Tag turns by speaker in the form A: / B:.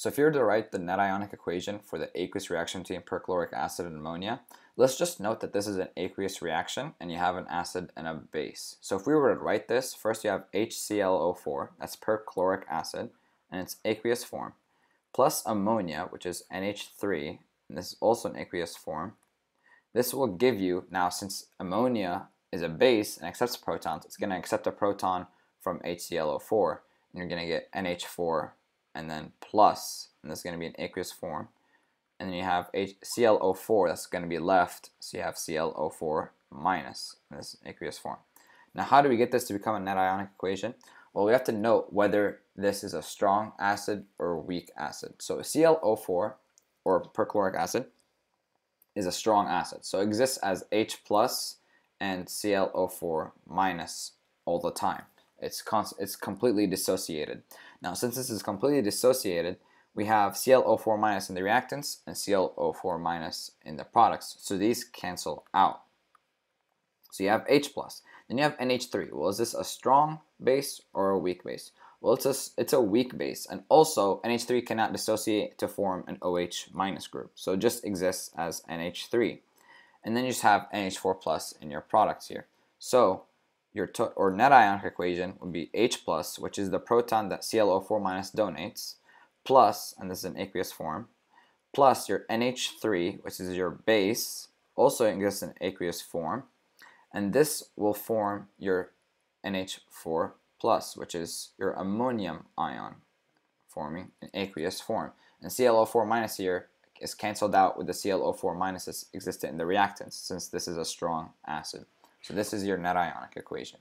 A: So if you were to write the net ionic equation for the aqueous reaction between perchloric acid and ammonia, let's just note that this is an aqueous reaction and you have an acid and a base. So if we were to write this, first you have HClO4, that's perchloric acid, and it's aqueous form, plus ammonia, which is NH3, and this is also an aqueous form. This will give you, now since ammonia is a base and accepts protons, it's going to accept a proton from HClO4, and you're going to get NH4 and then plus, and this is going to be an aqueous form. And then you have H ClO4 that's going to be left, so you have ClO4 minus in this aqueous form. Now how do we get this to become a net ionic equation? Well, we have to note whether this is a strong acid or weak acid. So ClO4, or perchloric acid, is a strong acid. So it exists as H plus and ClO4 minus all the time. It's, it's completely dissociated. Now, since this is completely dissociated, we have ClO4 minus in the reactants and ClO4 minus in the products. So these cancel out. So you have H plus. Then you have NH3. Well, is this a strong base or a weak base? Well, it's a, it's a weak base. And also, NH3 cannot dissociate to form an OH minus group. So it just exists as NH3. And then you just have NH4 plus in your products here. So your or net ionic equation would be H plus, which is the proton that ClO4 minus donates, plus, and this is an aqueous form, plus your NH3, which is your base, also exists in aqueous form, and this will form your NH4 plus, which is your ammonium ion forming an aqueous form. And ClO4 minus here is canceled out with the ClO4 minuses existent in the reactants since this is a strong acid. So this is your net ionic equation.